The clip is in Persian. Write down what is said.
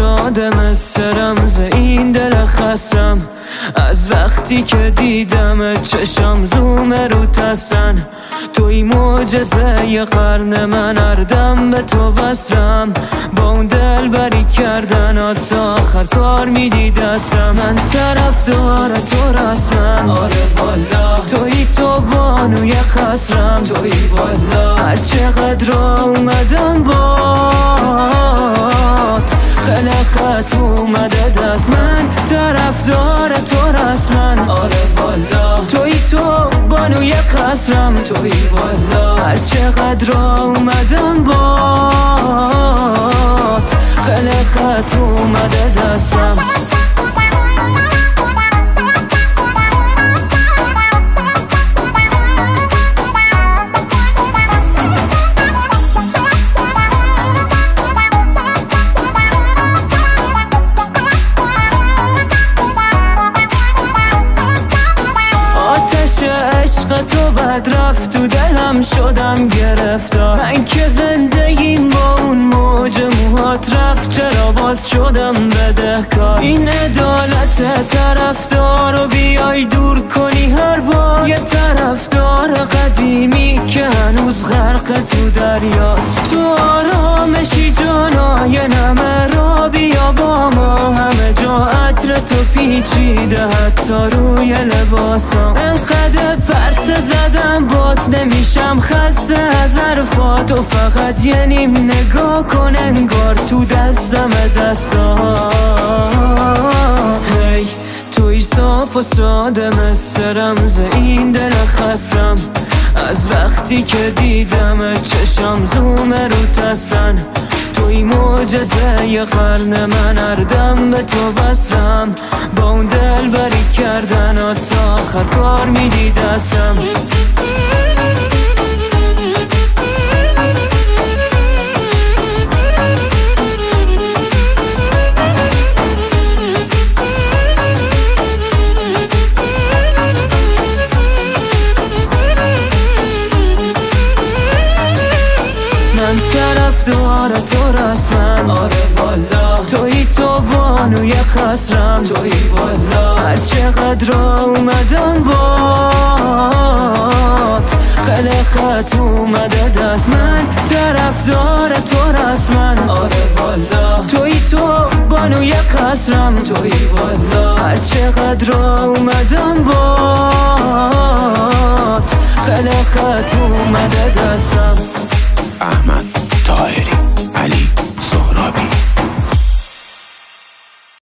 ساده مثل رمز این دل خستم. از وقتی که دیدم چشم زوم رو تسن توی معجزه قرن من اردم به تو وصلم. با اون دل بری کردن تا آخر کار میدی دستم من طرف داره تو رسمم. آره والا. توی تو بانوی خسرم. توی والا. هر چقدر اومدم با توی والا. هر چقدر اومدم با خلقت اومده دستم. تو بد رفت تو دلم شدم گرفتار. من که زندگیم با اون موج موهات رفت چرا باز شدم بدهکار؟ این عدالت طرفدار رو بیای دور کنی هر بار. یه طرفدار قدیمی که هنوز غرق تو دریاست. تو آرامشی جانای نمه را بیا با ما همه جا پیچیده حتی روی لباسم انقدر پرسه زدم بات نمیشم. خسته از حرفات و فقط یه نیم نگاه کن انگار تو دستم دستا. هی توی صاف و ساده مثل رمز این دل خستم. از وقتی که دیدم چشم زوم رو تسن توی معجزه قرن من اردم به تو وصلم. با اون دل بری کردن تا آخر کار میدی دستم من طرف دوار تو رسمم آره والا. توی تو بانوی خسرم. توی والا. هر چقدر اومدم باد خلقت اومده دست من. طرف دار تو رسمن آره والا. توی تو بانوی قصرم توی والا. هر چقدر